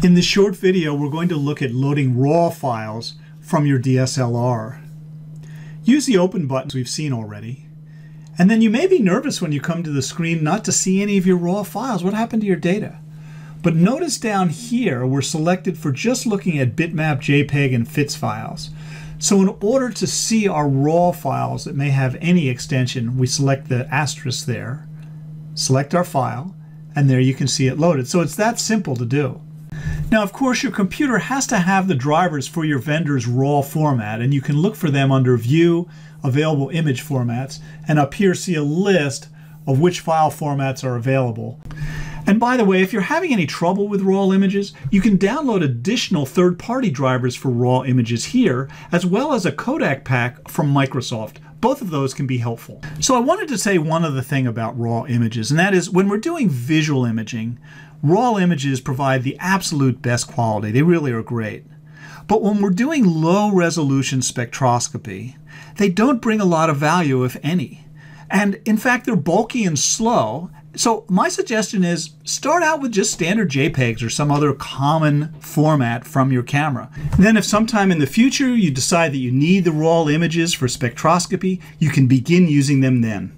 In this short video, we're going to look at loading RAW files from your DSLR. Use the open buttons we've seen already. And then you may be nervous when you come to the screen not to see any of your RAW files. What happened to your data? But notice down here, we're selected for just looking at bitmap, JPEG, and FITS files. So in order to see our RAW files that may have any extension, we select the asterisk there, select our file, and there you can see it loaded. So it's that simple to do. Now, of course, your computer has to have the drivers for your vendor's RAW format, and you can look for them under View, Available Image Formats, and up here see a list of which file formats are available. And by the way, if you're having any trouble with RAW images, you can download additional third-party drivers for RAW images here, as well as a codec pack from Microsoft. Both of those can be helpful. So I wanted to say one other thing about RAW images, and that is when we're doing visual imaging, RAW images provide the absolute best quality. They really are great. But when we're doing low resolution spectroscopy, they don't bring a lot of value, if any. And in fact, they're bulky and slow. So my suggestion is start out with just standard JPEGs or some other common format from your camera. And then if sometime in the future you decide that you need the RAW images for spectroscopy, you can begin using them then.